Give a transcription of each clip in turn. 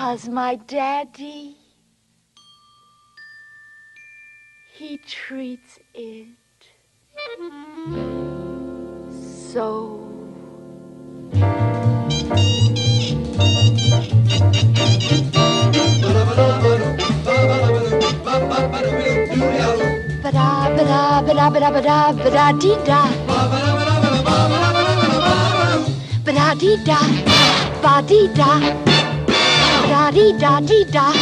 Cause my daddy, he treats it so. Ba-da, ba-da, ba-da, ba-da, ba-da, ba-da-dee-da. Ba-da-dee-da, ba-dee-da. Ba-da-dee-da-dee-da.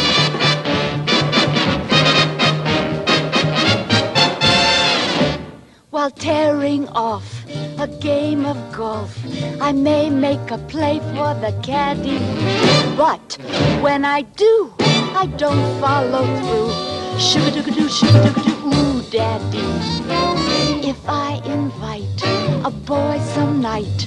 While tearing off a game of golf, I may make a play for the caddy. But when I do, I don't follow through. Shoo-ba-doo-ga-doo, shoo-ba-doo-ga-doo, ooh, daddy. If I invite a boy some night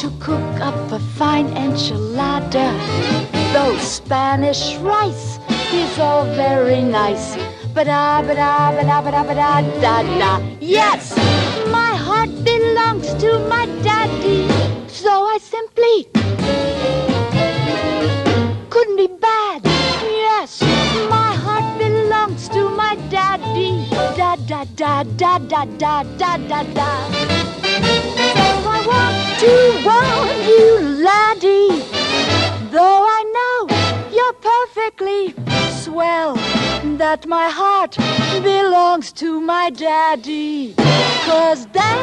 to cook up a fine enchilada, though Spanish rice is all very nice. Ba-da, ba-da, ba-da, ba-da, ba-da, da, da. Yes, my heart belongs to my daddy, so I simply couldn't be bad. Yes, my heart belongs to my daddy. Da da da da da da da da da. So I want perfectly swell, that my heart belongs to my daddy. Cause daddy,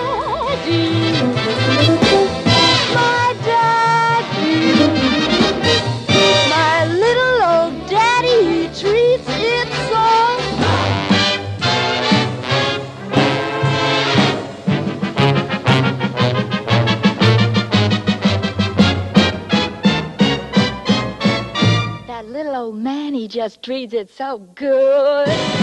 Old man, he just treats it so good.